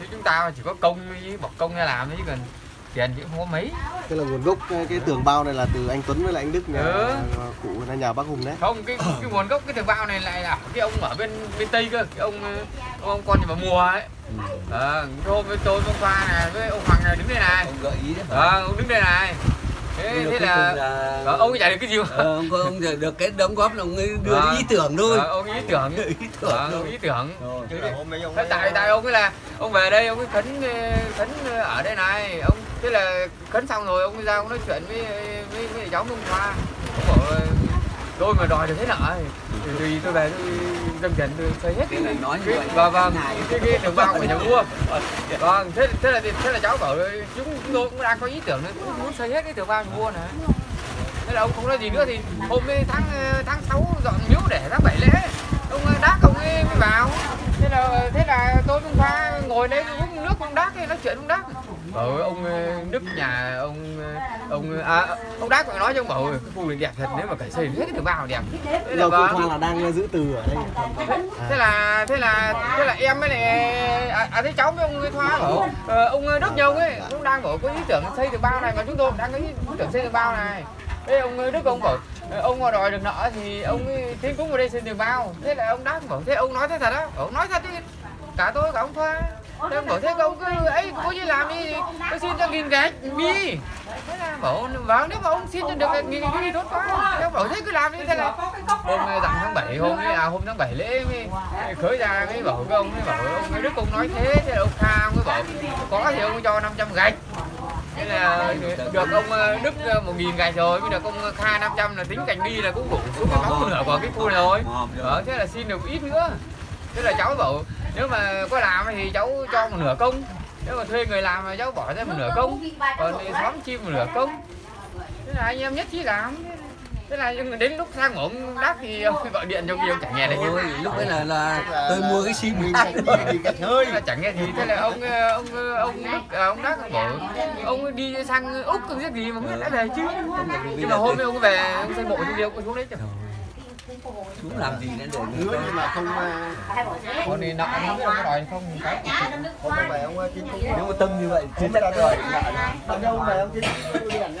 chứ chúng ta chỉ có công với bọc công ra làm chứ còn tiền chứ không có mấy. Tức là nguồn gốc cái, cái tường bao này là từ anh Tuấn với lại anh Đức nhà Ừ. cụ là nhà bác Hùng đấy. không cái cái nguồn gốc cái tường bao này lại là cái ông ở bên bên tây cơ cái ông ông con nhà bà mùa ấy. Ờ hôm với tôi với khoa này với ông hoàng này đứng đây này. Ông gợi ý đấy. Ờ ông đứng đây này thế, là là- ờ, ông chả được cái gì mà Ờ, ông có ông được cái đóng góp là ông ấy đưa Ờ. ý tưởng thôi Ờ, ông ý tưởng ý tưởng Ờ, thôi. ông ý tưởng Rồi. Thế hôm ông ấy- tại tại ông ấy là ông về đây ông ấy khấn ờ, khấn ở đây này ông thế là khấn xong rồi ông ấy ra ông nói chuyện với với, với cháu ông Hoa ờ, tôi mà đòi được thế nợ thì tùy tôi về tôi tiền tôi xây hết cái Nói như vậy. vâng vâng. cái cái đường bao của nhà vua. vâng thế thế là thế là cháu bảo chúng chúng tôi cũng đang có ý tưởng là cũng muốn xây hết cái đường bao nhà vua này. Thế là ông không nói gì nữa thì hôm ấy tháng tháng 6 dọn miếu để tháng 7 lễ. Ông ờ, đác ông ấy mới vào. Thế là thế là tôi cũng qua ngồi đấy uống đác ấy, nói chuyện ông đác. Bảo ông ờ, đức nhà ông ờ, ông à, ông đác còn nói cho ông bảo "Ôi, cái khu này đẹp thật nếu mà phải xây hết cái đường bao đẹp. Thế là cụ vâng. Thoa là đang giữ từ ở đây. thế là thế là thế là em mới lại à, à thế cháu với ông ấy. Thoa bảo ờ, ông đức nhông ấy cũng đang bảo có ý tưởng xây được bao này mà chúng tôi đang có ý tưởng xây được bao này. Thế ông đức ông bảo "Ờ, ông mà đòi được nợ thì ông ấy tiến cúng vào đây xây được bao. Thế là ông đáp bảo thế ông nói thế thật á? Ông nói thật đi cả tôi cả ông thoa thế ông bảo thế ông cứ ấy có như làm đi tôi xin cho nghìn thế là bảo vâng nếu mà ông xin cho được nghìn cái đi tốt quá. Thế ông bảo thế cứ làm đi thế là hôm rằm tháng 7 hôm ấy à hôm tháng 7 lễ mới khởi ra mới bảo cái ông ấy bảo ông ấy đức ông nói thế thế là ông kha ông ấy bảo có thì ông cho 500 gạch. Thế là được ông ờ, đức ờ, một nghìn gạch rồi mới được ông kha 500 là tính cành đi là cũng đủ xuống cái máu nửa của cái khu này rồi. Đó, thế là xin được ít nữa. Thế là cháu bảo nếu mà có làm thì cháu cho một nửa công. Nếu mà thuê người làm thì cháu bỏ ra một nửa công. Còn thì xóm chim một nửa công. Thế là anh em nhất trí làm. Thế là nhưng mà đến lúc sang ông đáp thì ông gọi điện cho ông chẳng nghe thấy Ôi, lúc ấy là là tôi mua cái sim Mình. Là chẳng nghe gì thế là ông ờ, ông ờ, ông đức à, ông đắc bảo ông đi sang úc cái gì mà biết đã về chứ? Nhưng mà hôm nay ông về ông xây bộ kia ông có xuống đấy chứ chúng làm gì nữa để Hứa nhưng mà không à, nợ không biết ông có đòi không cái không về ông à, chín nếu mà tâm như vậy thì là rồi. Còn đâu về ông chín điện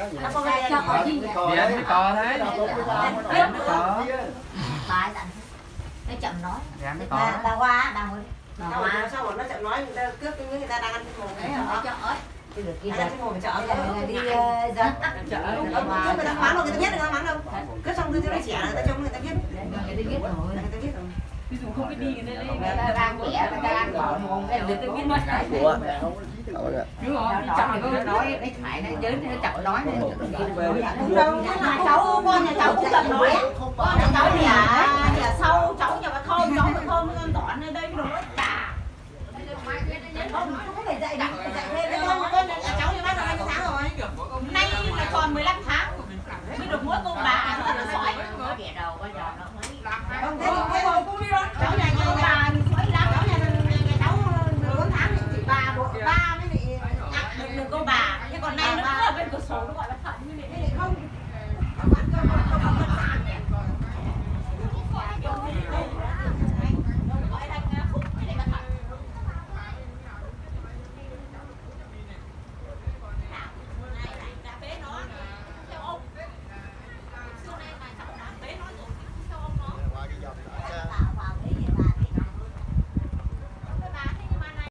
có đấy điện dặn Nó chậm nói Bà, bà Hoa, bà mới Bà Hoa sao mà nó chậm nói người ta cướp cái người ta đang ăn trên mồm Đấy, phải cho ớt Thì được đi chợ là đi ờ, giật Ông cướp người ta mắng đâu, người ta biết người ta mắng đâu Cướp xong đưa cho nó trẻ người ta trông người ta biết Người ta biết rồi Người ta biết rồi Người ta đang khỏe, người ta đang bỏ mồm Người ta biết mất Ủa? Đúng rồi, chậm nó nói, đấy phải đấy, nhớ nó chậm nói đâu, cháu, con nhà cháu cũng chậm nói